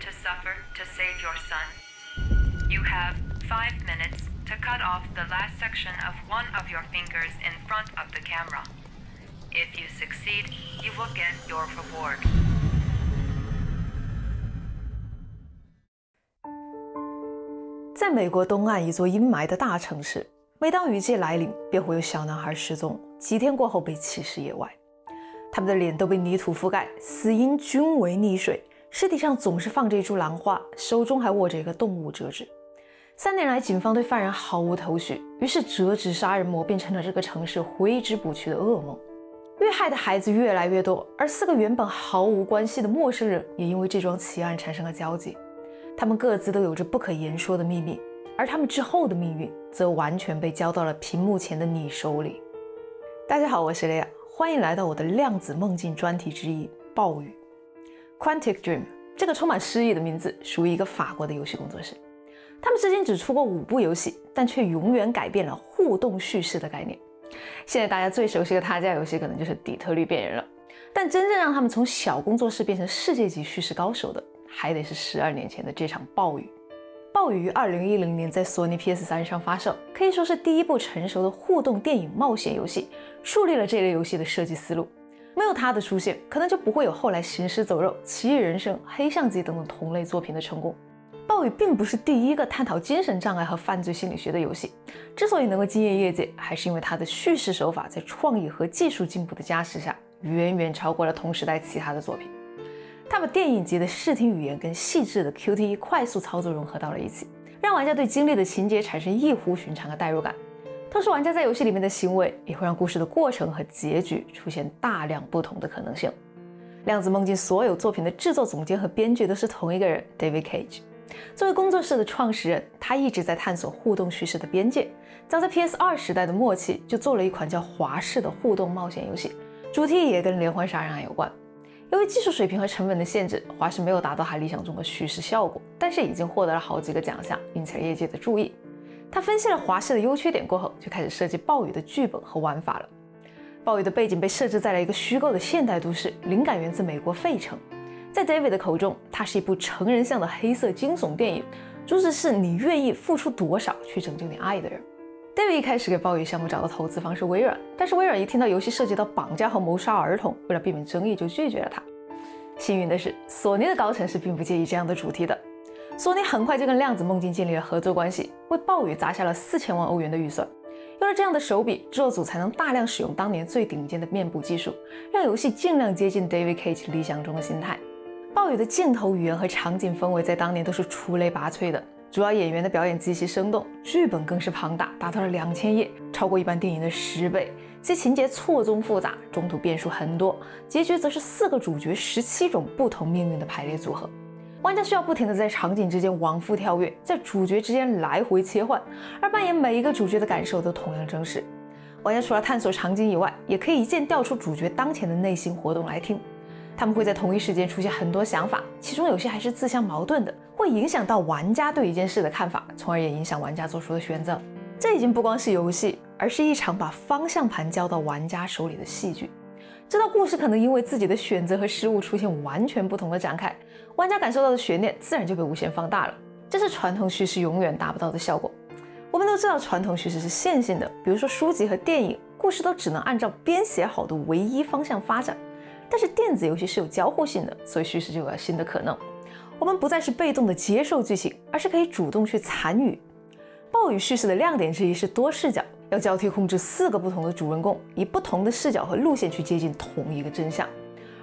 to suffer to save your son? You have five minutes to cut off the last section of one of your fingers in front of the camera. If you succeed, you will get your reward. 在美国东岸一座阴霾的大城市，每当雨季来临，便会有小男孩失踪，几天过后被弃尸野外。他们的脸都被泥土覆盖，死因均为溺水，尸体上总是放着一株兰花，手中还握着一个动物折纸。三年来，警方对犯人毫无头绪，于是折纸杀人魔变成了这个城市挥之不去的噩梦。遇害的孩子越来越多，而四个原本毫无关系的陌生人也因为这桩奇案产生了交集。他们各自都有着不可言说的秘密，而他们之后的命运则完全被交到了屏幕前的你手里。大家好，我是雷亚，欢迎来到我的量子梦境专题之一——暴雨。Quantic Dream 这个充满诗意的名字属于一个法国的游戏工作室，他们至今只出过五部游戏，但却永远改变了互动叙事的概念。现在大家最熟悉的他家游戏可能就是《底特律变人》了，但真正让他们从小工作室变成世界级叙事高手的。还得是十二年前的这场暴雨。暴雨于二零一零年在索尼 PS 三上发售，可以说是第一部成熟的互动电影冒险游戏，树立了这类游戏的设计思路。没有他的出现，可能就不会有后来行尸走肉、奇异人生、黑相机等等同类作品的成功。暴雨并不是第一个探讨精神障碍和犯罪心理学的游戏，之所以能够惊艳业界，还是因为它的叙事手法在创意和技术进步的加持下，远远超过了同时代其他的作品。他把电影级的视听语言跟细致的 QTE 快速操作融合到了一起，让玩家对经历的情节产生异乎寻常的代入感。同时，玩家在游戏里面的行为也会让故事的过程和结局出现大量不同的可能性。量子梦境所有作品的制作总监和编剧都是同一个人，David Cage。作为工作室的创始人，他一直在探索互动叙事的边界。早在 PS2 时代的末期，就做了一款叫《华氏》的互动冒险游戏，主题也跟连环杀人案有关。由于技术水平和成本的限制，华氏没有达到他理想中的叙事效果，但是已经获得了好几个奖项，引起了业界的注意。他分析了华氏的优缺点过后，就开始设计暴雨的剧本和玩法了。暴雨的背景被设置在了一个虚构的现代都市，灵感源自美国费城。在 David 的口中，它是一部成人向的黑色惊悚电影，主旨是你愿意付出多少去拯救你爱的人。David 一开始给暴雨项目找的投资方是微软，但是微软一听到游戏涉及到绑架和谋杀儿童，为了避免争议就拒绝了他。幸运的是，索尼的高层是并不介意这样的主题的。索尼很快就跟量子梦境建立了合作关系，为暴雨砸下了四千万欧元的预算。有了这样的手笔，制作组才能大量使用当年最顶尖的面部技术，让游戏尽量接近 David Cage 理想中的心态。暴雨的镜头语言和场景氛围在当年都是出类拔萃的。主要演员的表演极其生动，剧本更是庞大，达到了两千页，超过一般电影的十倍。其情节错综复杂，中途变数很多，结局则是四个主角十七种不同命运的排列组合。玩家需要不停地在场景之间往复跳跃，在主角之间来回切换，而扮演每一个主角的感受都同样真实。玩家除了探索场景以外，也可以一键调出主角当前的内心活动来听。他们会在同一时间出现很多想法，其中有些还是自相矛盾的，会影响到玩家对一件事的看法，从而也影响玩家做出的选择。这已经不光是游戏，而是一场把方向盘交到玩家手里的戏剧。这道故事可能因为自己的选择和失误出现完全不同的展开，玩家感受到的悬念自然就被无限放大了。这是传统叙事永远达不到的效果。我们都知道传统叙事是线性的，比如说书籍和电影，故事都只能按照编写好的唯一方向发展。但是电子游戏是有交互性的，所以叙事就有了新的可能。我们不再是被动的接受剧情，而是可以主动去参与。暴雨叙事的亮点之一是多视角，要交替控制四个不同的主人公，以不同的视角和路线去接近同一个真相。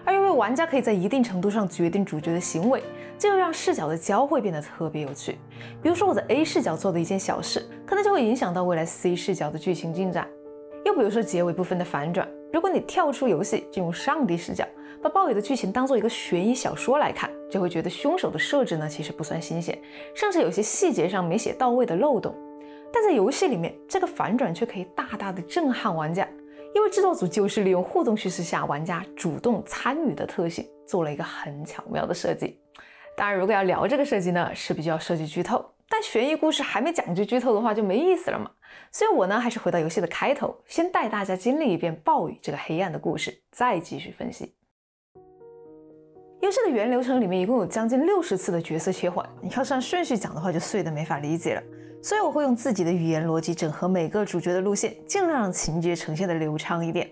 而因为玩家可以在一定程度上决定主角的行为，这就让视角的交汇变得特别有趣。比如说我在 A 视角做的一件小事，可能就会影响到未来 C 视角的剧情进展。又比如说结尾部分的反转。如果你跳出游戏，进入上帝视角，把暴雨的剧情当做一个悬疑小说来看，就会觉得凶手的设置呢其实不算新鲜，甚至有些细节上没写到位的漏洞。但在游戏里面，这个反转却可以大大的震撼玩家，因为制作组就是利用互动叙事下玩家主动参与的特性，做了一个很巧妙的设计。当然，如果要聊这个设计呢，势必就要涉及剧透。但悬疑故事还没讲就剧透的话，就没意思了嘛。所以，我呢还是回到游戏的开头，先带大家经历一遍暴雨这个黑暗的故事，再继续分析。游戏的原流程里面一共有将近六十次的角色切换，你要是按顺序讲的话，就碎的没法理解了。所以我会用自己的语言逻辑整合每个主角的路线，尽量让情节呈现的流畅一点。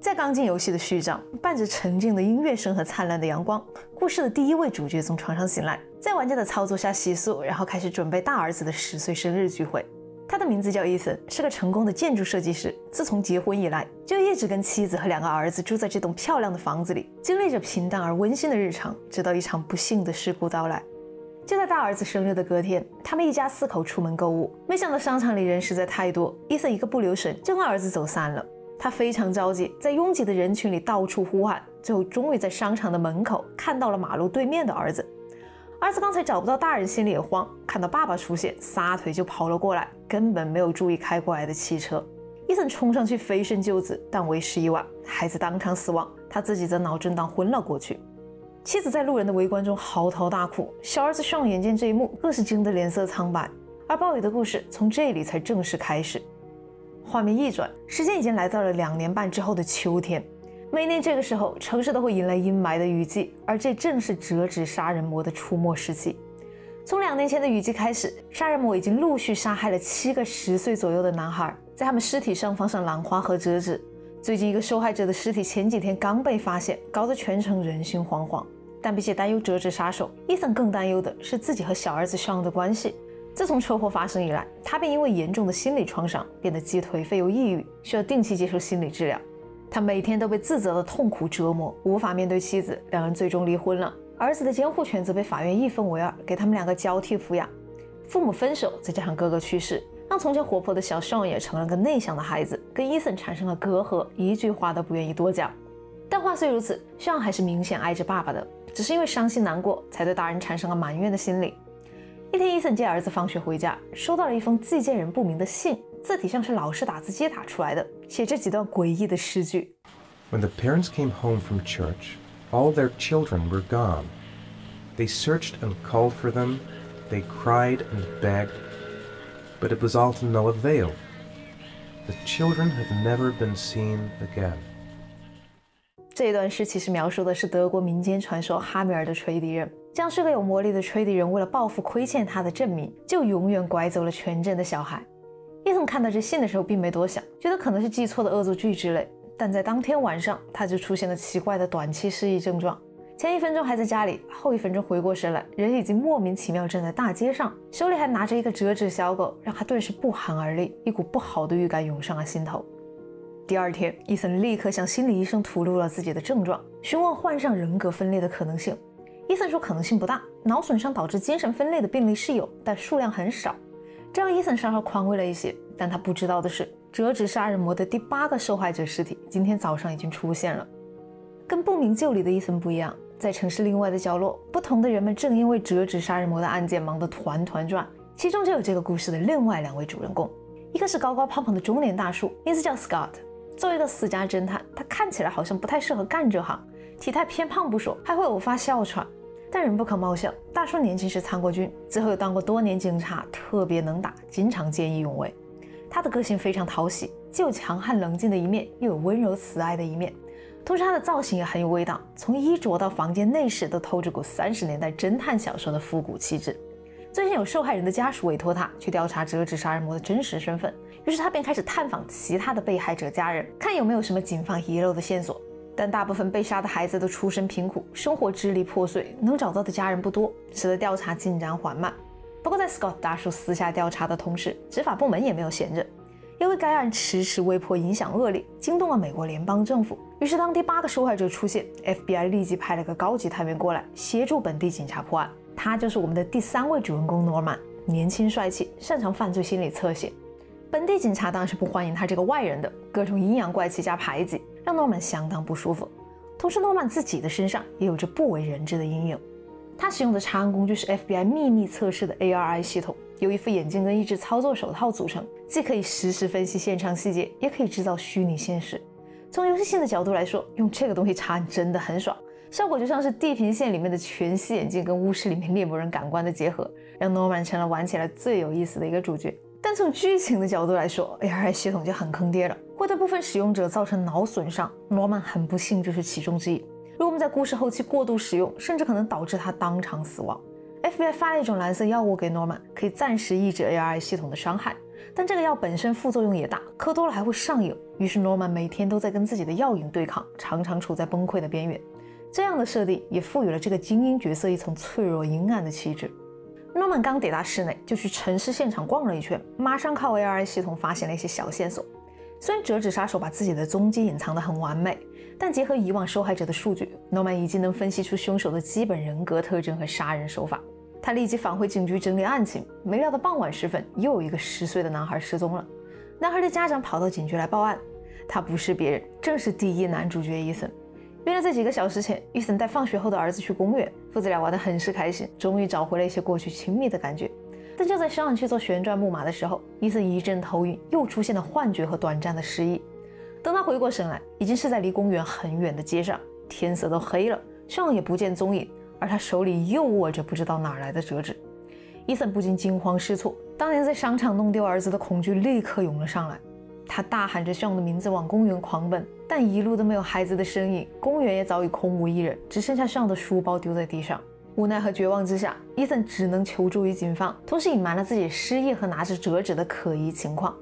在刚进游戏的序章，伴着沉静的音乐声和灿烂的阳光，故事的第一位主角从床上醒来，在玩家的操作下洗漱，然后开始准备大儿子的十岁生日聚会。他的名字叫伊森，是个成功的建筑设计师。自从结婚以来，就一直跟妻子和两个儿子住在这栋漂亮的房子里，经历着平淡而温馨的日常，直到一场不幸的事故到来。就在大儿子生日的隔天，他们一家四口出门购物，没想到商场里人实在太多，伊森一个不留神就跟儿子走散了。他非常着急，在拥挤的人群里到处呼喊，最后终于在商场的门口看到了马路对面的儿子。儿子刚才找不到大人，心里也慌。看到爸爸出现，撒腿就跑了过来，根本没有注意开过来的汽车。伊森冲上去飞身救子，但为时已晚，孩子当场死亡，他自己则脑震荡昏了过去。妻子在路人的围观中嚎啕大哭，小儿子上眼见这一幕，更是惊得脸色苍白。而暴雨的故事从这里才正式开始。画面一转，时间已经来到了两年半之后的秋天。每年这个时候，城市都会迎来阴霾的雨季，而这正是折纸杀人魔的出没时期。从两年前的雨季开始，杀人魔已经陆续杀害了七个十岁左右的男孩，在他们尸体上放上兰花和折纸。最近一个受害者的尸体前几天刚被发现，搞得全城人心惶惶。但比起担忧折纸杀手，伊森更担忧的是自己和小儿子上的关系。自从车祸发生以来，他便因为严重的心理创伤，变得既颓废又抑郁，需要定期接受心理治疗。他每天都被自责的痛苦折磨，无法面对妻子，两人最终离婚了。儿子的监护权则被法院一分为二，给他们两个交替抚养。父母分手，再加上哥哥去世，让从前活泼的小尚也成了个内向的孩子，跟伊森产生了隔阂，一句话都不愿意多讲。但话虽如此，尚还是明显爱着爸爸的，只是因为伤心难过，才对大人产生了埋怨的心理。一天，伊森接儿子放学回家，收到了一封寄件人不明的信。字体像是老式打字机打出来的，写着几段诡异的诗句。When the parents came home from church, all their children were gone. They searched and called for them. They cried and begged, but it was all to no avail. The children have never been seen again. 这一段诗其实描述的是德国民间传说哈米尔的吹笛人，这样是个有魔力的吹笛人，为了报复亏欠他的镇民，就永远拐走了全镇的小孩。伊森看到这信的时候，并没多想，觉得可能是记错的恶作剧之类。但在当天晚上，他就出现了奇怪的短期失忆症状。前一分钟还在家里，后一分钟回过神来，人已经莫名其妙站在大街上，手里还拿着一个折纸小狗，让他顿时不寒而栗，一股不好的预感涌上了心头。第二天，伊森立刻向心理医生吐露了自己的症状，询问患上人格分裂的可能性。伊森说可能性不大，脑损伤导致精神分裂的病例是有，但数量很少。这让伊森稍稍宽慰了一些，但他不知道的是，折纸杀人魔的第八个受害者尸体今天早上已经出现了。跟不明就里的伊森不一样，在城市另外的角落，不同的人们正因为折纸杀人魔的案件忙得团团转。其中就有这个故事的另外两位主人公，一个是高高胖胖的中年大叔，名字叫 Scott。作为一个私家侦探，他看起来好像不太适合干这行，体态偏胖不说，还会偶发哮喘。但人不可貌相，大叔年轻时参过军，之后又当过多年警察，特别能打，经常见义勇为。他的个性非常讨喜，既有强悍冷静的一面，又有温柔慈爱的一面。同时，他的造型也很有味道，从衣着到房间内饰都透着股三十年代侦探小说的复古气质。最近有受害人的家属委托他去调查折纸杀人魔的真实身份，于是他便开始探访其他的被害者家人，看有没有什么警方遗漏的线索。但大部分被杀的孩子都出身贫苦，生活支离破碎，能找到的家人不多，使得调查进展缓慢。不过，在 Scott 大叔私下调查的同时，执法部门也没有闲着，因为该案迟迟未破，影响恶劣，惊动了美国联邦政府。于是，当第八个受害者出现，FBI 立即派了个高级探员过来协助本地警察破案。他就是我们的第三位主人公诺曼年轻帅气，擅长犯罪心理侧写。本地警察当然是不欢迎他这个外人的，各种阴阳怪气加排挤。让诺曼相当不舒服，同时诺曼自己的身上也有着不为人知的阴影。他使用的查案工具是 FBI 秘密测试的 ARI 系统，由一副眼镜跟一只操作手套组成，既可以实时分析现场细节，也可以制造虚拟现实。从游戏性的角度来说，用这个东西查案真的很爽，效果就像是《地平线》里面的全息眼镜跟巫师里面猎魔人感官的结合，让诺曼成了玩起来最有意思的一个主角。但从剧情的角度来说，ARI 系统就很坑爹了，会对部分使用者造成脑损伤。罗曼很不幸就是其中之一。如果我们在故事后期过度使用，甚至可能导致他当场死亡。FBI 发了一种蓝色药物给 Norman，可以暂时抑制 ARI 系统的伤害，但这个药本身副作用也大，喝多了还会上瘾。于是 Norman 每天都在跟自己的药瘾对抗，常常处在崩溃的边缘。这样的设定也赋予了这个精英角色一层脆弱阴暗的气质。Norman 刚抵达室内，就去城市现场逛了一圈，马上靠 AI 系统发现了一些小线索。虽然折纸杀手把自己的踪迹隐藏得很完美，但结合以往受害者的数据，Norman 已经能分析出凶手的基本人格特征和杀人手法。他立即返回警局整理案情，没料到傍晚时分，又有一个十岁的男孩失踪了。男孩的家长跑到警局来报案，他不是别人，正是第一男主角伊森。原来在几个小时前，伊森带放学后的儿子去公园，父子俩玩得很是开心，终于找回了一些过去亲密的感觉。但就在上岸去做旋转木马的时候，伊森一阵头晕，又出现了幻觉和短暂的失忆。等他回过神来，已经是在离公园很远的街上，天色都黑了，上也不见踪影。而他手里又握着不知道哪来的折纸，伊森不禁惊慌失措。当年在商场弄丢儿子的恐惧立刻涌了上来，他大喊着向的名字往公园狂奔，但一路都没有孩子的身影，公园也早已空无一人，只剩下上的书包丢在地上。无奈和绝望之下，伊森只能求助于警方，同时隐瞒了自己失忆和拿着折纸的可疑情况。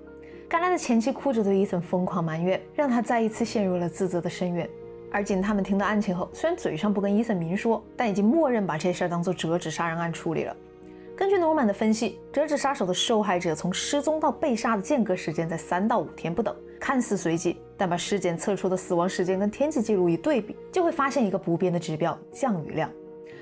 赶来的前妻哭着对伊森疯狂埋怨，让他再一次陷入了自责的深渊。而警探们听到案情后，虽然嘴上不跟伊森明说，但已经默认把这事儿当做折纸杀人案处理了。根据诺曼的分析，折纸杀手的受害者从失踪到被杀的间隔时间在三到五天不等，看似随机，但把尸检测出的死亡时间跟天气记录一对比，就会发现一个不变的指标——降雨量。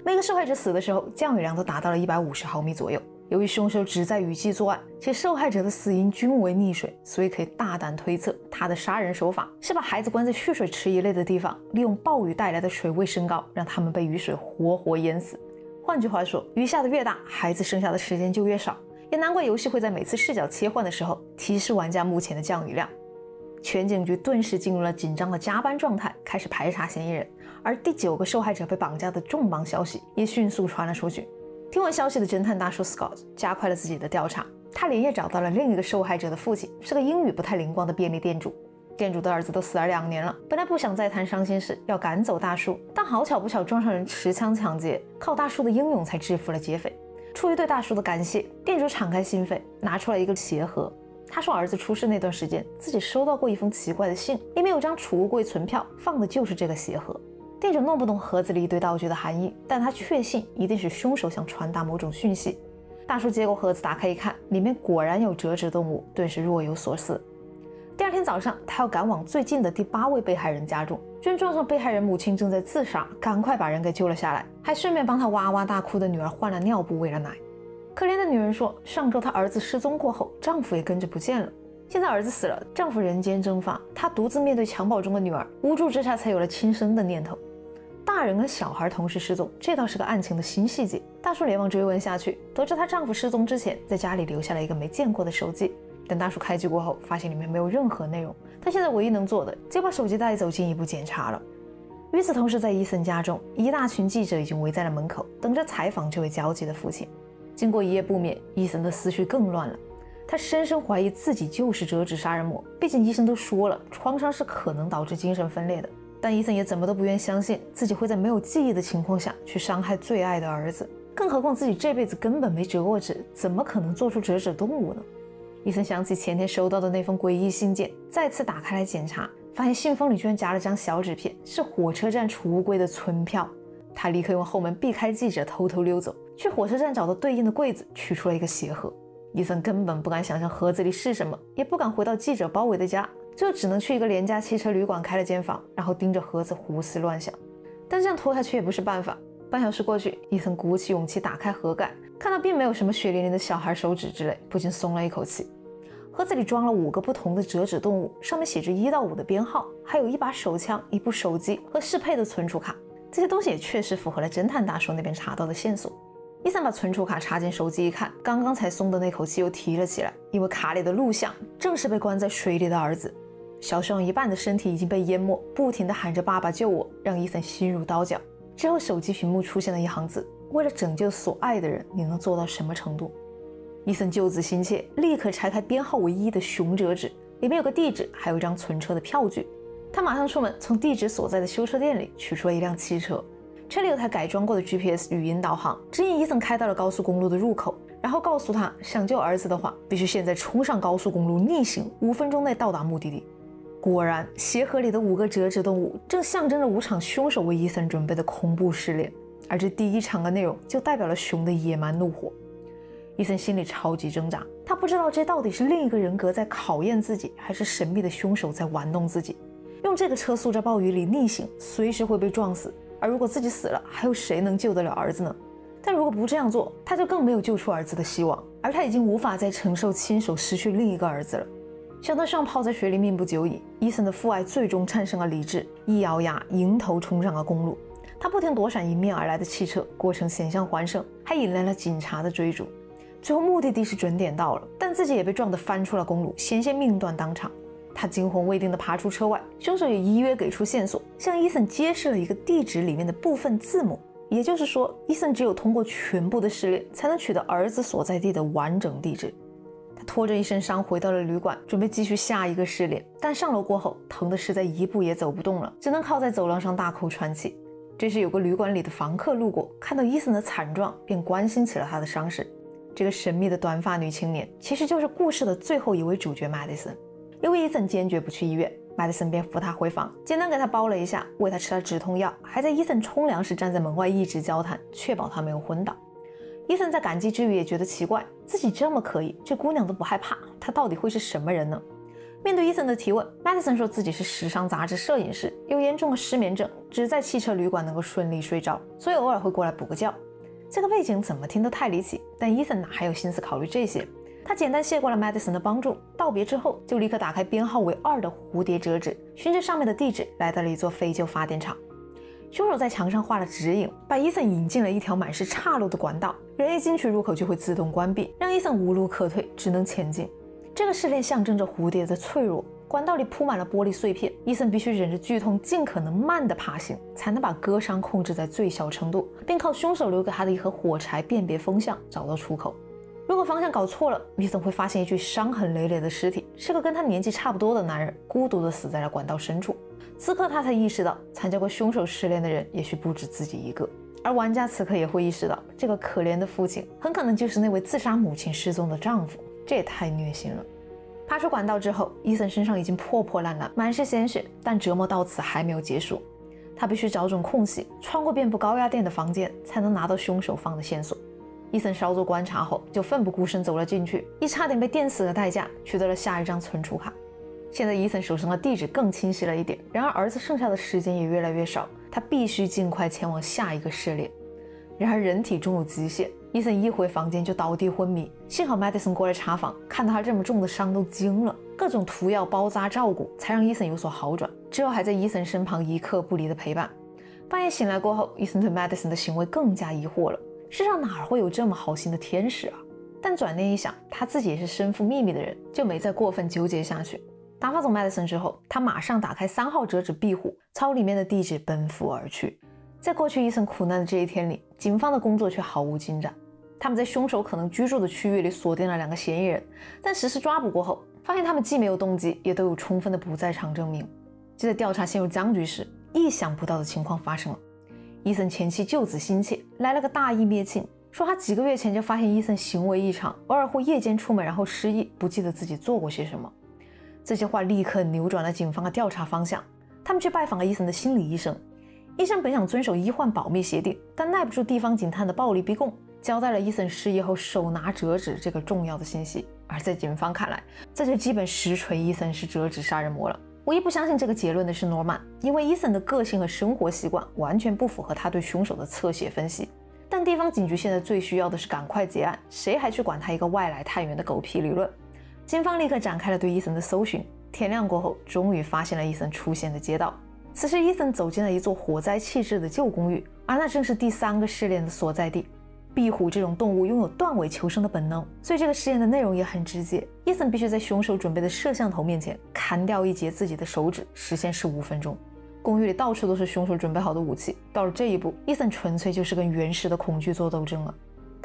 每个受害者死的时候，降雨量都达到了一百五十毫米左右。由于凶手只在雨季作案，且受害者的死因均为溺水，所以可以大胆推测，他的杀人手法是把孩子关在蓄水池一类的地方，利用暴雨带来的水位升高，让他们被雨水活活淹死。换句话说，雨下的越大，孩子剩下的时间就越少。也难怪游戏会在每次视角切换的时候提示玩家目前的降雨量。全警局顿时进入了紧张的加班状态，开始排查嫌疑人。而第九个受害者被绑架的重磅消息也迅速传了出去。听闻消息的侦探大叔 Scott 加快了自己的调查，他连夜找到了另一个受害者的父亲，是个英语不太灵光的便利店主。店主的儿子都死了两年了，本来不想再谈伤心事，要赶走大叔，但好巧不巧撞上人持枪抢劫，靠大叔的英勇才制服了劫匪。出于对大叔的感谢，店主敞开心扉，拿出来一个鞋盒。他说儿子出事那段时间，自己收到过一封奇怪的信，里面有张储物柜存票，放的就是这个鞋盒。店主弄不懂盒子里一堆道具的含义，但他确信一定是凶手想传达某种讯息。大叔接过盒子，打开一看，里面果然有折纸动物，顿时若有所思。第二天早上，他要赶往最近的第八位被害人家中，居然撞上被害人母亲正在自杀，赶快把人给救了下来，还顺便帮他哇哇大哭的女儿换了尿布，喂了奶。可怜的女人说，上周她儿子失踪过后，丈夫也跟着不见了。现在儿子死了，丈夫人间蒸发，她独自面对襁褓中的女儿，无助之下才有了轻生的念头。大人跟小孩同时失踪，这倒是个案情的新细节。大叔连忙追问下去，得知她丈夫失踪之前在家里留下了一个没见过的手机。等大叔开机过后，发现里面没有任何内容。他现在唯一能做的，就把手机带走进一步检查了。与此同时，在伊森家中，一大群记者已经围在了门口，等着采访这位焦急的父亲。经过一夜不眠，伊森的思绪更乱了。他深深怀疑自己就是折纸杀人魔，毕竟医生都说了，创伤是可能导致精神分裂的。但伊森也怎么都不愿相信自己会在没有记忆的情况下去伤害最爱的儿子，更何况自己这辈子根本没折过纸，怎么可能做出折纸动物呢？伊森想起前天收到的那封诡异信件，再次打开来检查，发现信封里居然夹了张小纸片，是火车站储物柜的存票。他立刻用后门避开记者，偷偷溜走，去火车站找到对应的柜子，取出了一个鞋盒。伊森根本不敢想象盒子里是什么，也不敢回到记者包围的家。就只能去一个廉价汽车旅馆开了间房，然后盯着盒子胡思乱想。但这样拖下去也不是办法。半小时过去，伊森鼓起勇气打开盒盖，看到并没有什么血淋淋的小孩手指之类，不禁松了一口气。盒子里装了五个不同的折纸动物，上面写着一到五的编号，还有一把手枪、一部手机和适配的存储卡。这些东西也确实符合了侦探大叔那边查到的线索。伊森把存储卡插进手机一看，刚刚才松的那口气又提了起来，因为卡里的录像正是被关在水里的儿子。小熊一半的身体已经被淹没，不停地喊着“爸爸救我”，让伊森心如刀绞。之后，手机屏幕出现了一行字：“为了拯救所爱的人，你能做到什么程度？”伊森救子心切，立刻拆开编号为一的熊折纸，里面有个地址，还有一张存车的票据。他马上出门，从地址所在的修车店里取出了一辆汽车，车里有台改装过的 GPS 语音导航，指引伊森开到了高速公路的入口，然后告诉他，想救儿子的话，必须现在冲上高速公路逆行，五分钟内到达目的地。果然，鞋盒里的五个折纸动物正象征着五场凶手为伊森准备的恐怖试炼，而这第一场的内容就代表了熊的野蛮怒火。伊森心里超级挣扎，他不知道这到底是另一个人格在考验自己，还是神秘的凶手在玩弄自己。用这个车速在暴雨里逆行，随时会被撞死。而如果自己死了，还有谁能救得了儿子呢？但如果不这样做，他就更没有救出儿子的希望，而他已经无法再承受亲手失去另一个儿子了。想到上泡在水里命不久矣，伊森的父爱最终战胜了理智，一咬牙迎头冲上了公路。他不停躲闪迎面而来的汽车，过程险象环生，还引来了警察的追逐。最后目的地是准点到了，但自己也被撞得翻出了公路，险些命断当场。他惊魂未定地爬出车外，凶手也依约给出线索，向伊森揭示了一个地址里面的部分字母。也就是说，伊森只有通过全部的试炼，才能取得儿子所在地的完整地址。他拖着一身伤回到了旅馆，准备继续下一个试炼。但上楼过后，疼得实在一步也走不动了，只能靠在走廊上大口喘气。这时，有个旅馆里的房客路过，看到伊森的惨状，便关心起了他的伤势。这个神秘的短发女青年，其实就是故事的最后一位主角麦迪森。因为伊森坚决不去医院，麦迪森便扶他回房，简单给他包了一下，喂他吃了止痛药，还在伊森冲凉时站在门外一直交谈，确保他没有昏倒。伊森在感激之余也觉得奇怪，自己这么可以，这姑娘都不害怕，她到底会是什么人呢？面对伊森的提问，，Madison 说自己是时尚杂志摄影师，有严重的失眠症，只在汽车旅馆能够顺利睡着，所以偶尔会过来补个觉。这个背景怎么听都太离奇，但伊森哪还有心思考虑这些？他简单谢过了 Madison 的帮助，道别之后就立刻打开编号为二的蝴蝶折纸，循着上面的地址来到了一座废旧发电厂。凶手在墙上画了指引，把伊森引进了一条满是岔路的管道。人一进去，入口就会自动关闭，让伊森无路可退，只能前进。这个试炼象征着蝴蝶的脆弱。管道里铺满了玻璃碎片，伊森必须忍着剧痛，尽可能慢的爬行，才能把割伤控制在最小程度，并靠凶手留给他的一盒火柴辨别风向，找到出口。如果方向搞错了，伊森会发现一具伤痕累累的尸体，是个跟他年纪差不多的男人，孤独的死在了管道深处。此刻他才意识到，参加过凶手试炼的人也许不止自己一个。而玩家此刻也会意识到，这个可怜的父亲很可能就是那位自杀母亲失踪的丈夫。这也太虐心了。爬出管道之后，伊森身上已经破破烂烂，满是鲜血，但折磨到此还没有结束。他必须找准空隙，穿过遍布高压电的房间，才能拿到凶手放的线索。伊森稍作观察后，就奋不顾身走了进去，以差点被电死的代价取得了下一张存储卡。现在伊森手上的地址更清晰了一点，然而儿子剩下的时间也越来越少。他必须尽快前往下一个试炼。然而人体终有极限，伊森一回房间就倒地昏迷。幸好麦迪森过来查房，看到他这么重的伤都惊了，各种涂药包扎照顾，才让伊森有所好转。之后还在伊森身旁一刻不离的陪伴。半夜醒来过后，伊森对麦迪森的行为更加疑惑了。世上哪会有这么好心的天使啊？但转念一想，他自己也是身负秘密的人，就没再过分纠结下去。打发走麦迪森之后，他马上打开三号折纸壁虎，朝里面的地址奔赴而去。在过去伊森苦难的这一天里，警方的工作却毫无进展。他们在凶手可能居住的区域里锁定了两个嫌疑人，但实施抓捕过后，发现他们既没有动机，也都有充分的不在场证明。就在调查陷入僵局时，意想不到的情况发生了。伊森前妻救子心切，来了个大义灭亲，说他几个月前就发现伊森行为异常，偶尔会夜间出门，然后失忆，不记得自己做过些什么。这些话立刻扭转了警方的调查方向。他们去拜访了伊森的心理医生。医生本想遵守医患保密协定，但耐不住地方警探的暴力逼供，交代了伊森失忆后手拿折纸这个重要的信息。而在警方看来，这就基本实锤伊森是折纸杀人魔了。唯一不相信这个结论的是诺曼，因为伊森的个性和生活习惯完全不符合他对凶手的侧写分析。但地方警局现在最需要的是赶快结案，谁还去管他一个外来探员的狗屁理论？警方立刻展开了对伊森的搜寻。天亮过后，终于发现了伊森出现的街道。此时，伊森走进了一座火灾弃置的旧公寓，而那正是第三个试炼的所在地。壁虎这种动物拥有断尾求生的本能，所以这个试验的内容也很直接。伊森必须在凶手准备的摄像头面前砍掉一截自己的手指，时限是五分钟。公寓里到处都是凶手准备好的武器。到了这一步，伊森纯粹就是跟原始的恐惧做斗争了。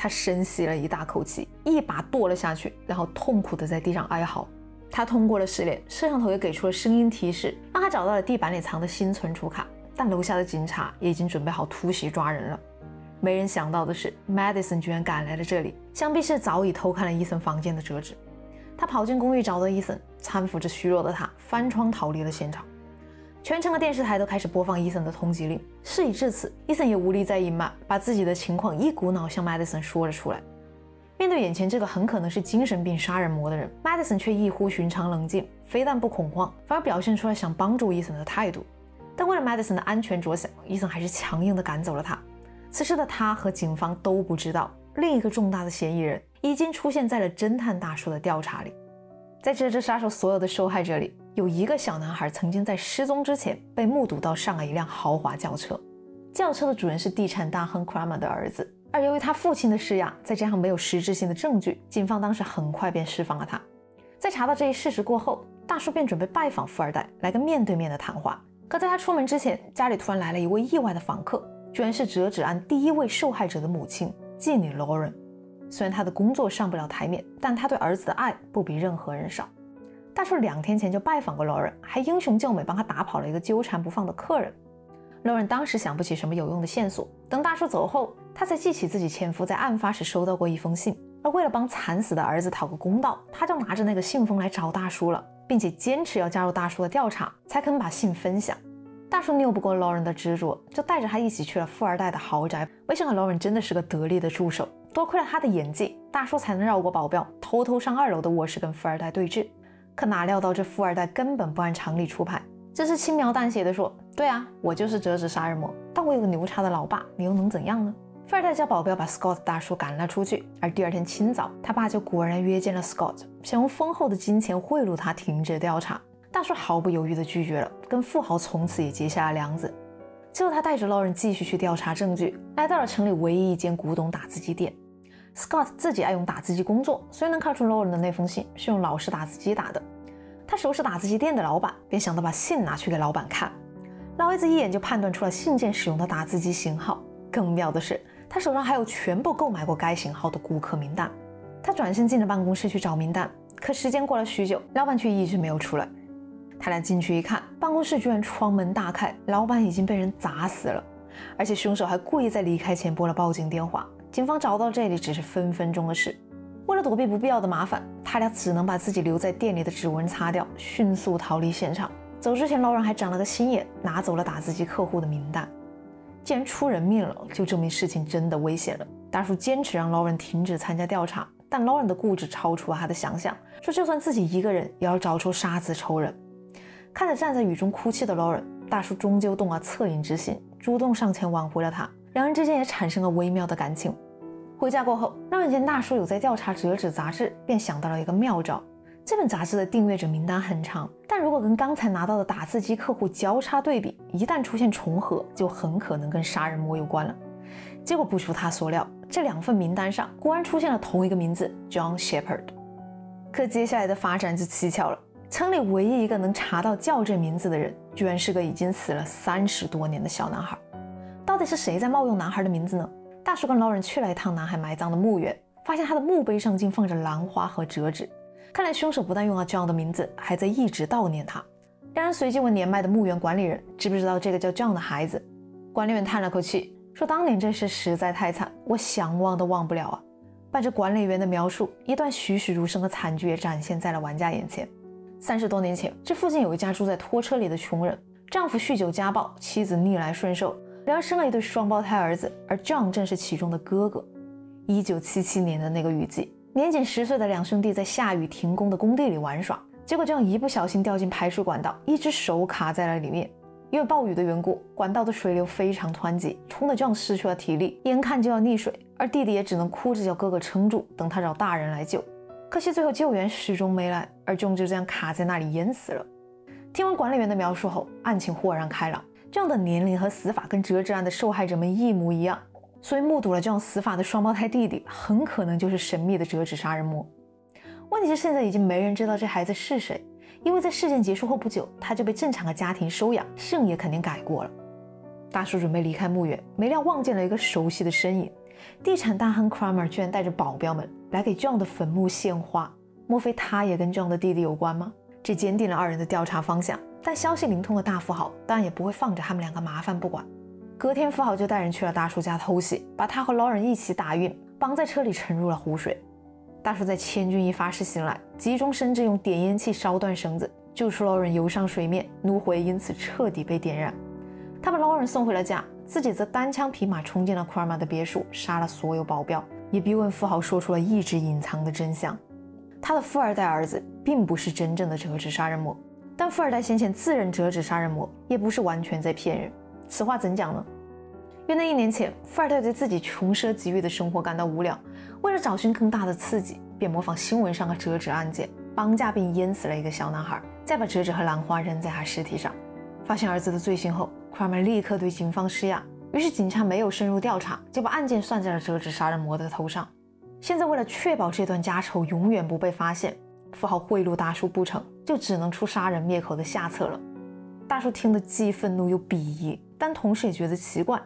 他深吸了一大口气，一把跺了下去，然后痛苦地在地上哀嚎。他通过了试炼，摄像头也给出了声音提示，让他找到了地板里藏的新存储卡。但楼下的警察也已经准备好突袭抓人了。没人想到的是，Madison 居然赶来了这里，想必是早已偷看了伊森房间的折纸。他跑进公寓找到伊森，搀扶着虚弱的他翻窗逃离了现场。全城的电视台都开始播放伊森的通缉令。事已至此，伊森也无力再隐瞒，把自己的情况一股脑向 Madison 说了出来。面对眼前这个很可能是精神病杀人魔的人，Madison 却异乎寻常冷静，非但不恐慌，反而表现出了想帮助伊森的态度。但为了 Madison 的安全着想，伊森还是强硬地赶走了他。此时的他和警方都不知道，另一个重大的嫌疑人已经出现在了侦探大叔的调查里。在这只杀手所有的受害者里，有一个小男孩曾经在失踪之前被目睹到上了一辆豪华轿车，轿车的主人是地产大亨 Kramer 的儿子。而由于他父亲的施压，再加上没有实质性的证据，警方当时很快便释放了他。在查到这一事实过后，大叔便准备拜访富二代，来个面对面的谈话。可在他出门之前，家里突然来了一位意外的访客。居然是折纸案第一位受害者的母亲妓女 Lauren。虽然她的工作上不了台面，但她对儿子的爱不比任何人少。大叔两天前就拜访过 Lauren，还英雄救美帮他打跑了一个纠缠不放的客人。Lauren 当时想不起什么有用的线索，等大叔走后，他才记起自己前夫在案发时收到过一封信，而为了帮惨死的儿子讨个公道，他就拿着那个信封来找大叔了，并且坚持要加入大叔的调查，才肯把信分享。大叔拗不过 Lauren 的执着，就带着他一起去了富二代的豪宅。没想到 Lauren 真的是个得力的助手，多亏了他的演技，大叔才能绕过保镖，偷偷上二楼的卧室跟富二代对峙。可哪料到这富二代根本不按常理出牌，只是轻描淡写的说：“对啊，我就是折纸杀人魔，但我有个牛叉的老爸，你又能怎样呢？”富二代叫保镖把 Scott 大叔赶了出去，而第二天清早，他爸就果然约见了 Scott，想用丰厚的金钱贿赂他停止调查。大叔毫不犹豫地拒绝了，跟富豪从此也结下了梁子。之后，他带着 Lauren 继续去调查证据，来到了城里唯一一间古董打字机店。Scott 自己爱用打字机工作，所以能看出 Lauren 的那封信是用老式打字机打的。他熟识打字机店的老板，便想到把信拿去给老板看。老爷子一眼就判断出了信件使用的打字机型号。更妙的是，他手上还有全部购买过该型号的顾客名单。他转身进了办公室去找名单，可时间过了许久，老板却一直没有出来。他俩进去一看，办公室居然窗门大开，老板已经被人砸死了，而且凶手还故意在离开前拨了报警电话。警方找到这里只是分分钟的事。为了躲避不必要的麻烦，他俩只能把自己留在店里的指纹擦掉，迅速逃离现场。走之前，劳伦还长了个心眼，拿走了打字机客户的名单。既然出人命了，就证明事情真的危险了。大叔坚持让劳伦停止参加调查，但劳伦的固执超出了他的想象，说就算自己一个人，也要找出杀子仇人。看着站在雨中哭泣的劳伦大叔终究动了恻隐之心，主动上前挽回了他。两人之间也产生了微妙的感情。回家过后，让人见大叔有在调查折纸杂志，便想到了一个妙招。这本杂志的订阅者名单很长，但如果跟刚才拿到的打字机客户交叉对比，一旦出现重合，就很可能跟杀人魔有关了。结果不出他所料，这两份名单上果然出现了同一个名字 John Shepherd。可接下来的发展就蹊跷了。城里唯一一个能查到叫这名字的人，居然是个已经死了三十多年的小男孩。到底是谁在冒用男孩的名字呢？大叔跟老人去了一趟男孩埋葬的墓园，发现他的墓碑上竟放着兰花和折纸。看来凶手不但用了这样的名字，还在一直悼念他。两人随即问年迈的墓园管理人，知不知道这个叫 John 的孩子？管理员叹了口气，说：“当年这事实在太惨，我想忘都忘不了啊。”伴着管理员的描述，一段栩栩如生的惨剧也展现在了玩家眼前。三十多年前，这附近有一家住在拖车里的穷人，丈夫酗酒家暴，妻子逆来顺受，两人生了一对双胞胎儿子，而 John 正是其中的哥哥。一九七七年的那个雨季，年仅十岁的两兄弟在下雨停工的工地里玩耍，结果 John 一不小心掉进排水管道，一只手卡在了里面。因为暴雨的缘故，管道的水流非常湍急，冲得 John 失去了体力，眼看就要溺水，而弟弟也只能哭着叫哥哥撑住，等他找大人来救。可惜最后救援始终没来，而 John 就这样卡在那里淹死了。听完管理员的描述后，案情豁然开朗。这样的年龄和死法跟折纸案的受害者们一模一样，所以目睹了这样死法的双胞胎弟弟很可能就是神秘的折纸杀人魔。问题是现在已经没人知道这孩子是谁，因为在事件结束后不久，他就被正常的家庭收养，姓也肯定改过了。大叔准备离开墓园，没料望见了一个熟悉的身影。地产大亨 Kramer 居然带着保镖们来给 John 的坟墓献花莫非他也跟 John 的弟弟有关吗？这坚定了二人的调查方向。但消息灵通的大富豪当然也不会放着他们两个麻烦不管。隔天，富豪就带人去了大叔家偷袭，把他和 Lauren 一起打晕，绑在车里沉入了湖水。大叔在千钧一发时醒来，急中生智，用点烟器烧断绳子，救出 Lauren 游上水面，怒火因此彻底被点燃。他把 Lauren 送回了家，自己则单枪匹马冲进了库尔玛的别墅，杀了所有保镖，也逼问富豪说出了一直隐藏的真相：他的富二代儿子并不是真正的折纸杀人魔。但富二代先前自认折纸杀人魔，也不是完全在骗人。此话怎讲呢？约那一年前，富二代对自己穷奢极欲的生活感到无聊，为了找寻更大的刺激，便模仿新闻上的折纸案件，绑架并淹死了一个小男孩，再把折纸和兰花扔在他尸体上。发现儿子的罪行后，Kramer 立刻对警方施压，于是警察没有深入调查，就把案件算在了折纸杀人魔的头上。现在为了确保这段家丑永远不被发现，富豪贿赂大叔不成就只能出杀人灭口的下策了。大叔听得既愤怒又鄙夷，但同时也觉得奇怪。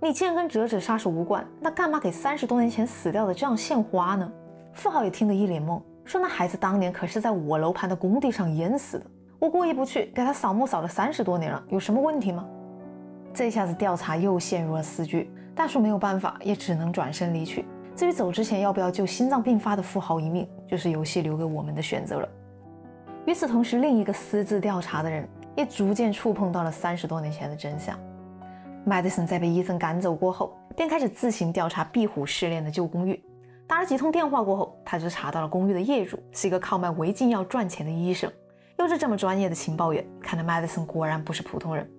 你既然跟折纸杀手无关，那干嘛给三十多年前死掉的这样献花呢？富豪也听得一脸懵，说那孩子当年可是在我楼盘的工地上淹死的，我过意不去，给他扫墓扫了三十多年了，有什么问题吗？这下子调查又陷入了死局，大叔没有办法，也只能转身离去。至于走之前要不要救心脏病发的富豪一命，就是游戏留给我们的选择了。与此同时，另一个私自调查的人也逐渐触碰到了三十多年前的真相。Madison 在被伊森赶走过后，便开始自行调查壁虎失恋的旧公寓。打了几通电话过后，他就查到了公寓的业主是一个靠卖违禁药赚钱的医生。又是这么专业的情报员，看来 Madison 果然不是普通人。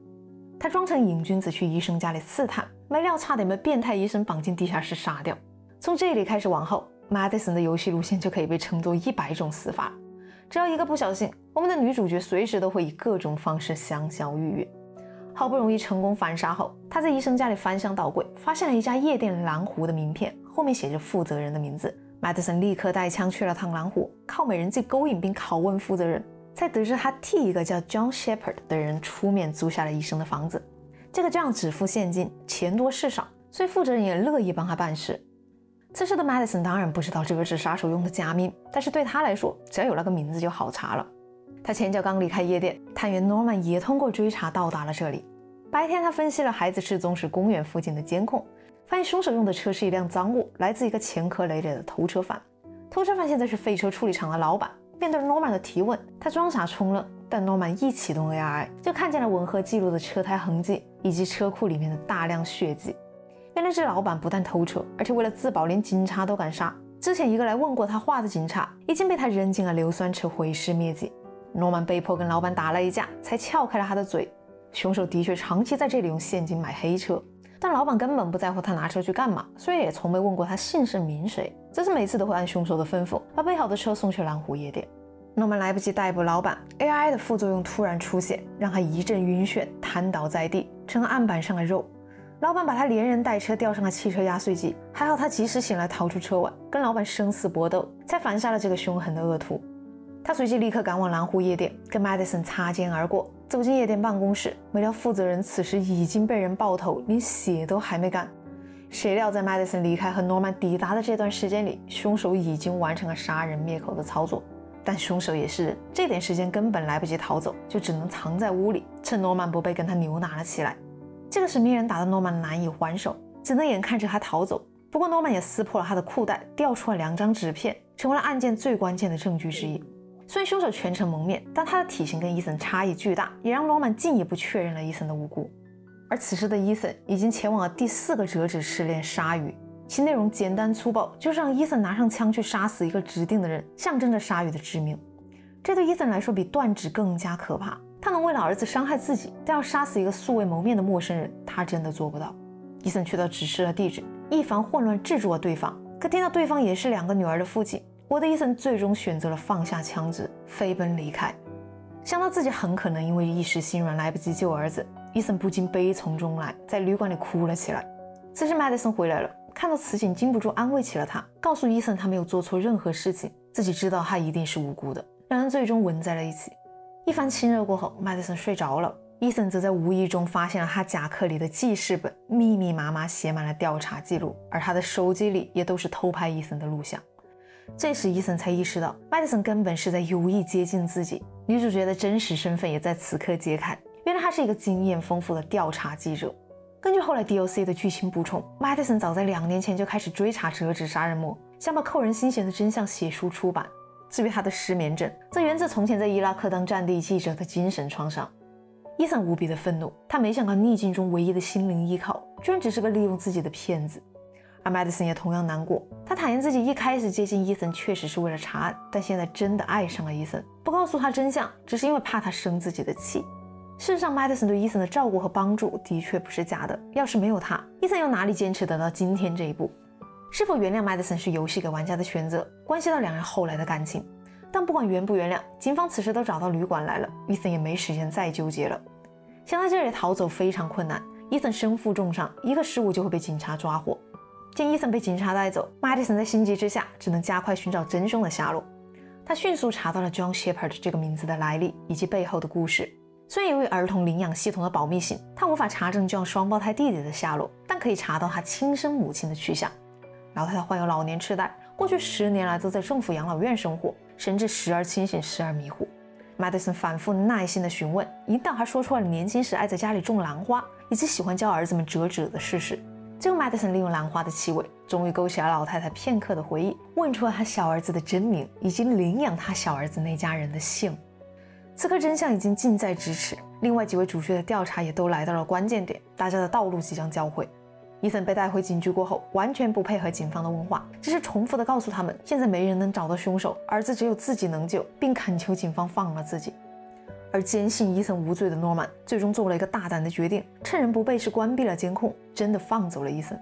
他装成瘾君子去医生家里刺探，没料差点被变态医生绑进地下室杀掉。从这里开始往后，Madison 的游戏路线就可以被称作一百种死法。只要一个不小心，我们的女主角随时都会以各种方式香消玉殒。好不容易成功反杀后，她在医生家里翻箱倒柜，发现了一家夜店蓝湖的名片，后面写着负责人的名字。Madison 立刻带枪去了趟蓝湖，靠美人计勾引并拷问负责人，才得知他替一个叫 John Shepherd 的人出面租下了医生的房子。这个样只付现金，钱多事少，所以负责人也乐意帮他办事。此时的 Madison 当然不知道这个是杀手用的假名，但是对他来说，只要有那个名字就好查了。他前脚刚离开夜店，探员 Norman 也通过追查到达了这里。白天，他分析了孩子失踪时公园附近的监控，发现凶手用的车是一辆赃物，来自一个前科累累的偷车犯。偷车犯现在是废车处理厂的老板。面对 Norman 的提问，他装傻充愣，但 Norman 一启动 AI，就看见了吻合记录的车胎痕迹以及车库里面的大量血迹。原来这老板不但偷车，而且为了自保，连警察都敢杀。之前一个来问过他话的警察，已经被他扔进了硫酸池毁尸灭迹。诺曼被迫跟老板打了一架，才撬开了他的嘴。凶手的确长期在这里用现金买黑车，但老板根本不在乎他拿车去干嘛，所以也从没问过他姓甚名谁。只是每次都会按凶手的吩咐，把备好的车送去蓝湖夜店。诺曼来不及逮捕老板，AI 的副作用突然出现，让他一阵晕眩，瘫倒在地，成了案板上的肉。老板把他连人带车吊上了汽车压碎机，还好他及时醒来，逃出车外，跟老板生死搏斗，才反杀了这个凶狠的恶徒。他随即立刻赶往蓝湖夜店，跟 Madison 擦肩而过，走进夜店办公室，没料负责人此时已经被人爆头，连血都还没干。谁料在 Madison 离开和 Norman 抵达的这段时间里，凶手已经完成了杀人灭口的操作。但凶手也是人，这点时间根本来不及逃走，就只能藏在屋里，趁 Norman 不备跟他扭打了起来。这个神秘人打得诺曼难以还手，只能眼看着他逃走。不过诺曼也撕破了他的裤带，调出了两张纸片，成为了案件最关键的证据之一。虽然凶手全程蒙面，但他的体型跟伊森差异巨大，也让诺曼进一步确认了伊森的无辜。而此时的伊森已经前往了第四个折纸试炼鲨鱼，其内容简单粗暴，就是让伊森拿上枪去杀死一个指定的人，象征着鲨鱼的致命。这对伊森来说比断指更加可怕。他能为了儿子伤害自己，但要杀死一个素未谋面的陌生人，他真的做不到。伊森去到指示了地址，一番混乱制住了对方。可听到对方也是两个女儿的父亲，我的伊森最终选择了放下枪支，飞奔离开。想到自己很可能因为一时心软来不及救儿子，伊森不禁悲从中来，在旅馆里哭了起来。此时麦迪森回来了，看到此景，禁不住安慰起了他，告诉伊森他没有做错任何事情，自己知道他一定是无辜的。两人最终吻在了一起。一番亲热过后，麦迪森睡着了。伊森则在无意中发现了他夹克里的记事本，密密麻麻写满了调查记录，而他的手机里也都是偷拍伊森的录像。这时伊森才意识到，麦迪森根本是在有意接近自己。女主角的真实身份也在此刻揭开，原来她是一个经验丰富的调查记者。根据后来 DOC 的剧情补充，麦迪森早在两年前就开始追查折纸杀人魔，想把扣人心弦的真相写书出版。至于他的失眠症，则源自从前在伊拉克当战地记者的精神创伤。伊森无比的愤怒，他没想到逆境中唯一的心灵依靠，居然只是个利用自己的骗子。而麦迪森也同样难过，他坦言自己一开始接近伊森确实是为了查案，但现在真的爱上了伊森，不告诉他真相，只是因为怕他生自己的气。事实上，麦迪森对伊森的照顾和帮助的确不是假的。要是没有他，伊森又哪里坚持得到今天这一步？是否原谅麦迪森是游戏给玩家的选择，关系到两人后来的感情。但不管原不原谅，警方此时都找到旅馆来了，伊森也没时间再纠结了。想在这里逃走非常困难，伊森身负重伤，一个失误就会被警察抓获。见伊森被警察带走，麦迪森在心急之下只能加快寻找真凶的下落。他迅速查到了 John Shepard 这个名字的来历以及背后的故事。虽然由于儿童领养系统的保密性，他无法查证 John 双胞胎弟弟的下落，但可以查到他亲生母亲的去向。老太太患有老年痴呆，过去十年来都在政府养老院生活。神志时而清醒，时而迷糊。Madison 反复耐心地询问，一旦还说出了年轻时爱在家里种兰花，以及喜欢教儿子们折纸的事实。最后，，Madison 利用兰花的气味，终于勾起了老太太片刻的回忆，问出了他小儿子的真名，以及领养他小儿子那家人的姓。此刻，真相已经近在咫尺。另外几位主角的调查也都来到了关键点，大家的道路即将交汇。伊森被带回警局过后，完全不配合警方的问话，只是重复的告诉他们，现在没人能找到凶手，儿子只有自己能救，并恳求警方放了自己。而坚信伊森无罪的诺曼，最终做了一个大胆的决定，趁人不备时关闭了监控，真的放走了伊森。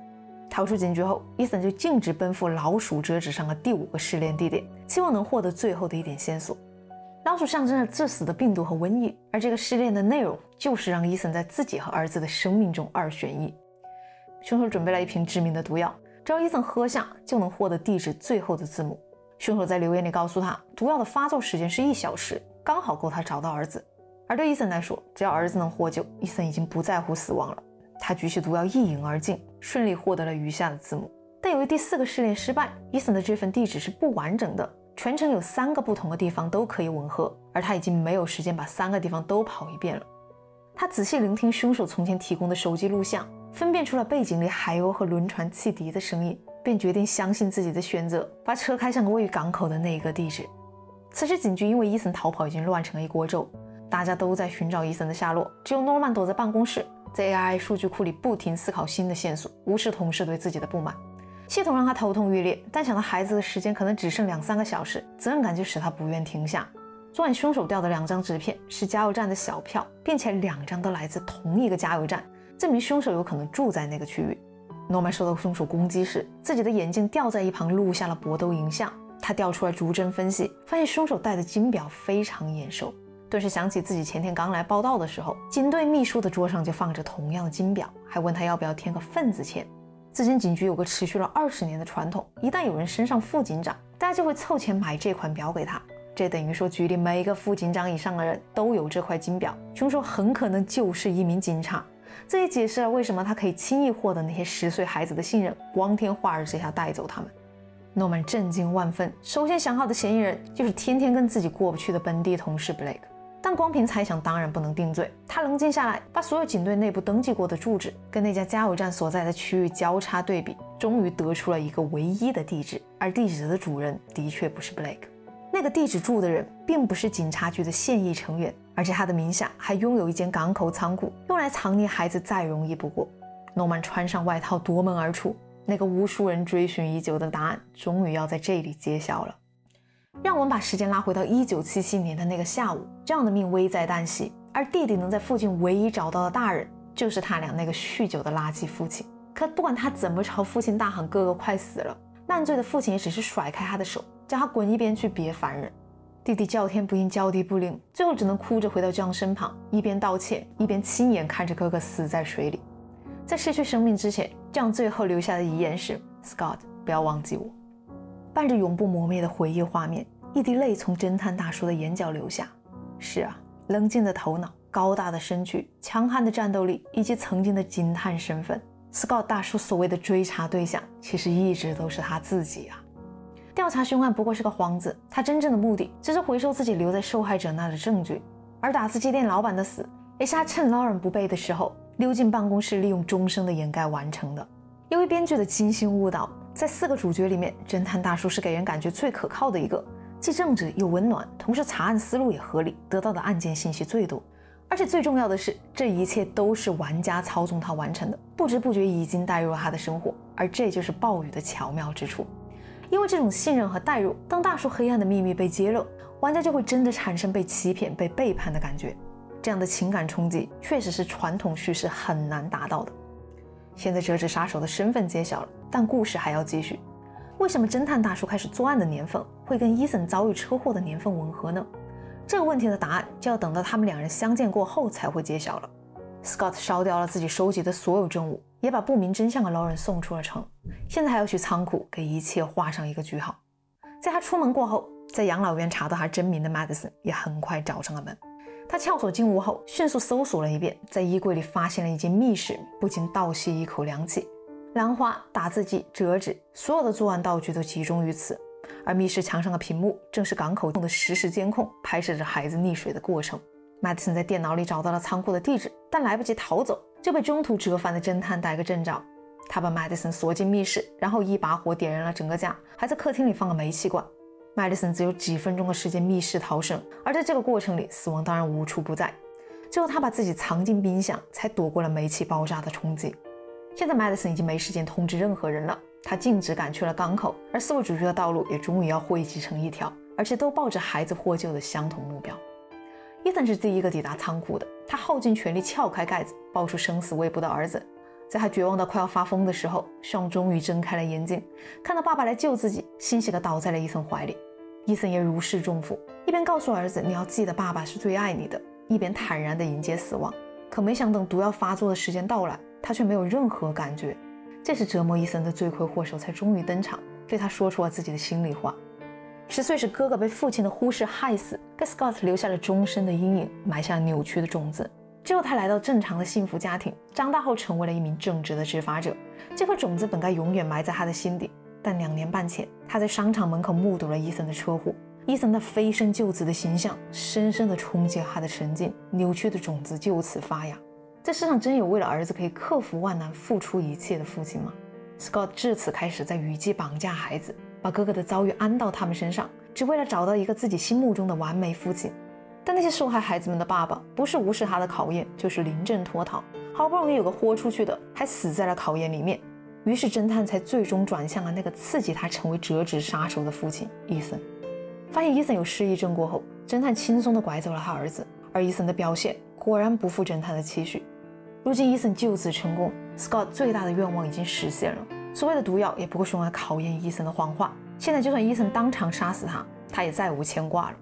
逃出警局后，伊森就径直奔赴老鼠折纸上的第五个试炼地点，希望能获得最后的一点线索。老鼠象征着致死的病毒和瘟疫，而这个试炼的内容就是让伊森在自己和儿子的生命中二选一。凶手准备了一瓶致命的毒药，只要伊森喝下，就能获得地址最后的字母。凶手在留言里告诉他，毒药的发作时间是一小时，刚好够他找到儿子。而对伊森来说，只要儿子能获救，伊森已经不在乎死亡了。他举起毒药一饮而尽，顺利获得了余下的字母。但由于第四个试炼失败，伊森的这份地址是不完整的，全程有三个不同的地方都可以吻合，而他已经没有时间把三个地方都跑一遍了。他仔细聆听凶手从前提供的手机录像。分辨出了背景里海鸥和轮船汽笛的声音，便决定相信自己的选择，把车开向位于港口的那一个地址。此时警局因为伊森逃跑已经乱成了一锅粥，大家都在寻找伊森的下落，只有诺曼躲在办公室，在 AI 数据库里不停思考新的线索，无视同事对自己的不满。系统让他头痛欲裂，但想到孩子的时间可能只剩两三个小时，责任感就使他不愿停下。昨晚凶手掉的两张纸片是加油站的小票，并且两张都来自同一个加油站。证明凶手有可能住在那个区域。诺曼受到凶手攻击时，自己的眼镜掉在一旁，录下了搏斗影像。他调出来逐帧分析，发现凶手戴的金表非常眼熟，顿时想起自己前天刚来报道的时候，警队秘书的桌上就放着同样的金表，还问他要不要添个份子钱。此前警局有个持续了二十年的传统，一旦有人升上副警长，大家就会凑钱买这款表给他。这等于说局里每一个副警长以上的人都有这块金表，凶手很可能就是一名警察。这也解释了为什么他可以轻易获得那些十岁孩子的信任，光天化日之下带走他们。诺曼震惊万分，首先想好的嫌疑人就是天天跟自己过不去的本地同事 Blake。但光凭猜想当然不能定罪。他冷静下来，把所有警队内部登记过的住址跟那家加油站所在的区域交叉对比，终于得出了一个唯一的地址。而地址的主人的确不是 Blake，那个地址住的人并不是警察局的现役成员。而且他的名下还拥有一间港口仓库，用来藏匿孩子再容易不过。诺曼穿上外套，夺门而出。那个无数人追寻已久的答案，终于要在这里揭晓了。让我们把时间拉回到1977年的那个下午，这样的命危在旦夕。而弟弟能在附近唯一找到的大人，就是他俩那个酗酒的垃圾父亲。可不管他怎么朝父亲大喊“哥哥快死了”，烂醉的父亲也只是甩开他的手，叫他滚一边去，别烦人。弟弟叫天不应，叫地不灵，最后只能哭着回到江身旁，一边道歉，一边亲眼看着哥哥死在水里。在失去生命之前，江最后留下的遗言是：“Scott，不要忘记我。”伴着永不磨灭的回忆画面，一滴泪从侦探大叔的眼角流下。是啊，冷静的头脑、高大的身躯、强悍的战斗力，以及曾经的惊叹身份，Scott 大叔所谓的追查对象，其实一直都是他自己啊。调查凶案不过是个幌子，他真正的目的只是回收自己留在受害者那的证据。而打字机店老板的死，也是他趁劳伦不备的时候溜进办公室，利用钟声的掩盖完成的。因为编剧的精心误导，在四个主角里面，侦探大叔是给人感觉最可靠的一个，既正直又温暖，同时查案思路也合理，得到的案件信息最多。而且最重要的是，这一切都是玩家操纵他完成的，不知不觉已经带入了他的生活。而这就是暴雨的巧妙之处。因为这种信任和代入，当大叔黑暗的秘密被揭露，玩家就会真的产生被欺骗、被背叛的感觉。这样的情感冲击，确实是传统叙事很难达到的。现在折纸杀手的身份揭晓了，但故事还要继续。为什么侦探大叔开始作案的年份会跟伊森遭遇车祸的年份吻合呢？这个问题的答案就要等到他们两人相见过后才会揭晓了。Scott 烧掉了自己收集的所有证物，也把不明真相的 Lauren 送出了城。现在还要去仓库给一切画上一个句号。在他出门过后，在养老院查到他真名的 Madison 也很快找上了门。他撬锁进屋后，迅速搜索了一遍，在衣柜里发现了一间密室，不禁倒吸一口凉气。兰花、打字机、折纸，所有的作案道具都集中于此。而密室墙上的屏幕正是港口用的实时监控，拍摄着孩子溺水的过程。Madison 在电脑里找到了仓库的地址，但来不及逃走，就被中途折返的侦探逮个正着。他把 Madison 锁进密室，然后一把火点燃了整个家，还在客厅里放了煤气罐。Madison 只有几分钟的时间密室逃生，而在这个过程里，死亡当然无处不在。最后，他把自己藏进冰箱，才躲过了煤气爆炸的冲击。现在，Madison 已经没时间通知任何人了，他径直赶去了港口，而四位主角的道路也终于要汇集成一条，而且都抱着孩子获救的相同目标。伊森是第一个抵达仓库的，他耗尽全力撬开盖子，抱出生死未卜的儿子。在他绝望到快要发疯的时候尚终于睁开了眼睛，看到爸爸来救自己，欣喜地倒在了伊森怀里。伊森也如释重负，一边告诉儿子你要记得爸爸是最爱你的，一边坦然地迎接死亡。可没想等毒药发作的时间到来，他却没有任何感觉。这时折磨伊森的罪魁祸首才终于登场，对他说出了自己的心里话。十岁时，哥哥被父亲的忽视害死，给 Scott 留下了终身的阴影，埋下了扭曲的种子。之后，他来到正常的幸福家庭，长大后成为了一名正直的执法者。这颗种子本该永远埋在他的心底，但两年半前，他在商场门口目睹了伊森的车祸。伊森那飞身救子的形象，深深地冲击了他的神经，扭曲的种子就此发芽。这世上真有为了儿子可以克服万难、付出一切的父亲吗？Scott 至此开始在雨季绑架孩子。把哥哥的遭遇安到他们身上，只为了找到一个自己心目中的完美父亲。但那些受害孩子们的爸爸，不是无视他的考验，就是临阵脱逃。好不容易有个豁出去的，还死在了考验里面。于是侦探才最终转向了那个刺激他成为折纸杀手的父亲伊森。发现伊森有失忆症过后，侦探轻松地拐走了他儿子。而伊森的表现果然不负侦探的期许。如今伊森就此成功，Scott 最大的愿望已经实现了。所谓的毒药也不过是用来考验伊森的谎话。现在就算伊森当场杀死他，他也再无牵挂了。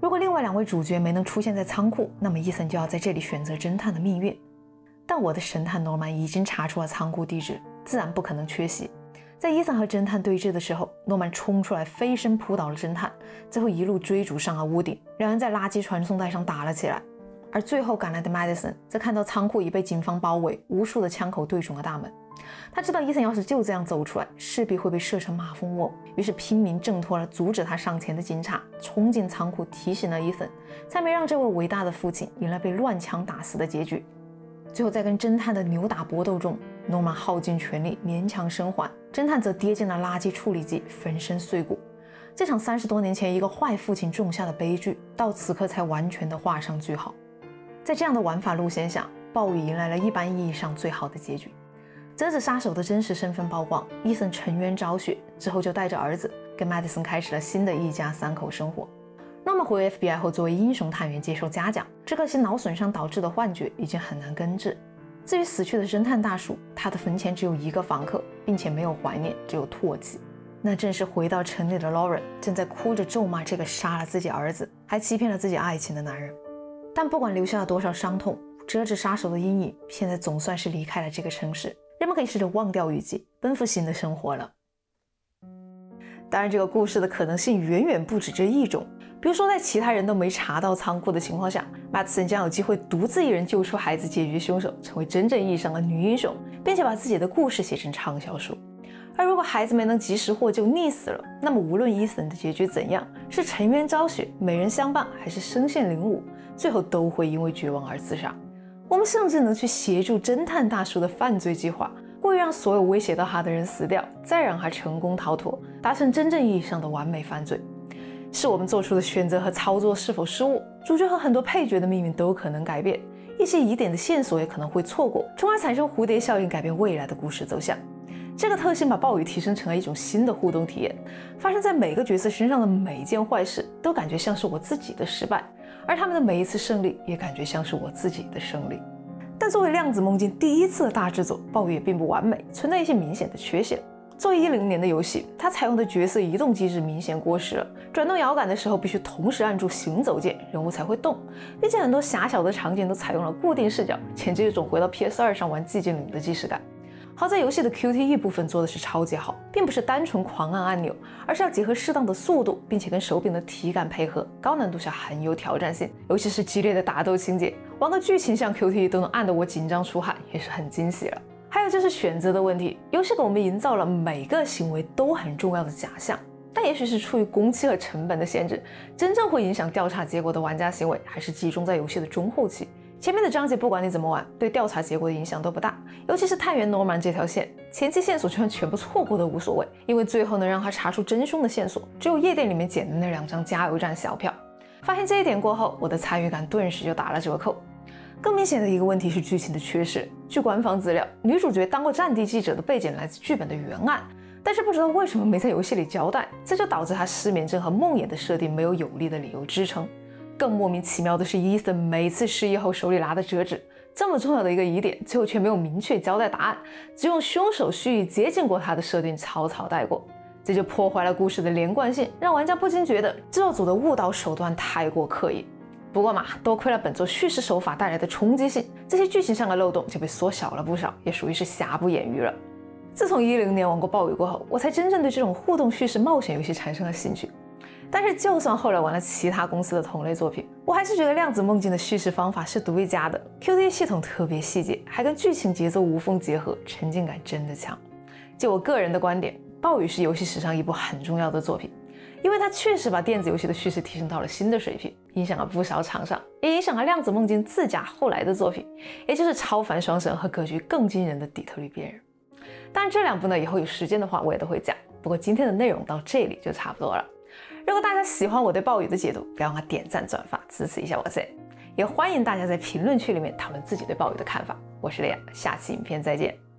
如果另外两位主角没能出现在仓库，那么伊森就要在这里选择侦探的命运。但我的神探诺曼已经查出了仓库地址，自然不可能缺席。在伊森和侦探对峙的时候，诺曼冲出来，飞身扑倒了侦探，最后一路追逐上了屋顶，两人在垃圾传送带上打了起来。而最后赶来的 Madison 则看到仓库已被警方包围，无数的枪口对准了大门。他知道伊森要是就这样走出来，势必会被射成马蜂窝，于是拼命挣脱了阻止他上前的警察，冲进仓库提醒了伊森，才没让这位伟大的父亲迎来被乱枪打死的结局。最后，在跟侦探的扭打搏斗中，诺曼耗尽全力勉强生还，侦探则跌进了垃圾处理机，粉身碎骨。这场三十多年前一个坏父亲种下的悲剧，到此刻才完全的画上句号。在这样的玩法路线下，暴雨迎来了一般意义上最好的结局。折纸杀手的真实身份曝光，伊森沉冤昭雪之后，就带着儿子跟麦迪森开始了新的一家三口生活。诺曼回 FBI 后，作为英雄探员接受嘉奖，只可惜脑损伤导致的幻觉已经很难根治。至于死去的侦探大叔，他的坟前只有一个访客，并且没有怀念，只有唾弃。那正是回到城里的 Lauren，正在哭着咒骂这个杀了自己儿子，还欺骗了自己爱情的男人。但不管留下了多少伤痛，折纸杀手的阴影现在总算是离开了这个城市。人们可以试着忘掉雨季，奔赴新的生活了。当然，这个故事的可能性远远不止这一种。比如说，在其他人都没查到仓库的情况下，马特森将有机会独自一人救出孩子，解决凶手，成为真正意义上的女英雄，并且把自己的故事写成畅销书。而如果孩子没能及时获救溺死了，那么无论伊森的结局怎样，是沉冤昭雪、美人相伴，还是身陷囹圄，最后都会因为绝望而自杀。我们甚至能去协助侦探大叔的犯罪计划，故意让所有威胁到他的人死掉，再让他成功逃脱，达成真正意义上的完美犯罪。是我们做出的选择和操作是否失误，主角和很多配角的命运都可能改变，一些疑点的线索也可能会错过，从而产生蝴蝶效应，改变未来的故事走向。这个特性把暴雨提升成了一种新的互动体验，发生在每个角色身上的每一件坏事都感觉像是我自己的失败，而他们的每一次胜利也感觉像是我自己的胜利。但作为《量子梦境》第一次的大制作，暴雨也并不完美，存在一些明显的缺陷。作为一零年的游戏，它采用的角色移动机制明显过时了。转动摇杆的时候，必须同时按住行走键，人物才会动，并且很多狭小的场景都采用了固定视角，简直有种回到 PS2 上玩寂静岭的既视感。好在游戏的 QTE 部分做的是超级好，并不是单纯狂按按钮，而是要结合适当的速度，并且跟手柄的体感配合，高难度下很有挑战性。尤其是激烈的打斗情节，玩个剧情像 QTE 都能按得我紧张出汗，也是很惊喜了。还有就是选择的问题，游戏给我们营造了每个行为都很重要的假象，但也许是出于工期和成本的限制，真正会影响调查结果的玩家行为，还是集中在游戏的中后期。前面的章节不管你怎么玩，对调查结果的影响都不大。尤其是探员诺曼这条线，前期线索就算全部错过都无所谓，因为最后能让他查出真凶的线索，只有夜店里面捡的那两张加油站小票。发现这一点过后，我的参与感顿时就打了折扣。更明显的一个问题是剧情的缺失。据官方资料，女主角当过战地记者的背景来自剧本的原案，但是不知道为什么没在游戏里交代，这就导致她失眠症和梦魇的设定没有有力的理由支撑。更莫名其妙的是，伊森每次失忆后手里拿的折纸，这么重要的一个疑点，最后却没有明确交代答案，只用凶手蓄意接近过他的设定草草带过，这就破坏了故事的连贯性，让玩家不禁觉得制作组的误导手段太过刻意。不过嘛，多亏了本作叙事手法带来的冲击性，这些剧情上的漏洞就被缩小了不少，也属于是瑕不掩瑜了。自从一零年玩过暴雨过后，我才真正对这种互动叙事冒险游戏产生了兴趣。但是，就算后来玩了其他公司的同类作品，我还是觉得《量子梦境》的叙事方法是独一家的。QTE 系统特别细节，还跟剧情节奏无缝结合，沉浸感真的强。就我个人的观点，《暴雨》是游戏史上一部很重要的作品，因为它确实把电子游戏的叙事提升到了新的水平，影响了不少厂商，也影响了《量子梦境》自家后来的作品，也就是《超凡双神》和格局更惊人的《底特律变人》。当然，这两部呢，以后有时间的话我也都会讲。不过今天的内容到这里就差不多了。如果大家喜欢我对暴雨的解读，不要忘了点赞转发支持一下我噻！也欢迎大家在评论区里面讨论自己对暴雨的看法。我是雷亚，下期影片再见。